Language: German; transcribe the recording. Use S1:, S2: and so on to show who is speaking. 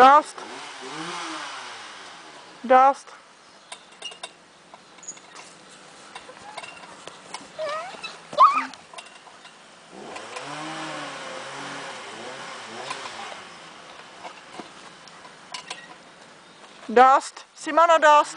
S1: Dost. Dost. Darfst. Simona, dost.